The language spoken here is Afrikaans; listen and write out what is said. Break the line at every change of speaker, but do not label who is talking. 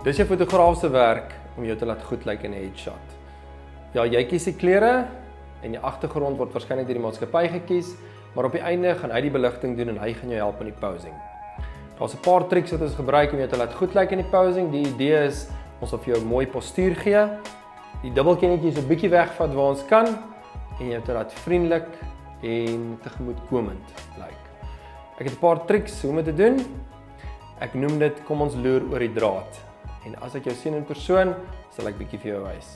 Dis jou fotograaf se werk om jou te laat goed lyk in 'n headshot. Ja, jy kies die kleure en die agtergrond word waarskynlik deur die maatskappy gekies, maar op die einde gaan hy die beligting doen en hy gaan jou help in die posing. Daar's 'n paar triks wat ons gebruik om jou te laat goed lyk in die posing. Die idee is ons wil vir jou mooi postuur gee. Die dubbelkennetjies 'n bietjie wegvat waar ons kan en jou te laat vriendelik en tegemoetkomend lyk. Ek het 'n paar triks hoe om dit te doen. Ek noem dit kom ons loer oor die draad. En as ek jou sien in persoon, sal ek bietjie vir jou wys.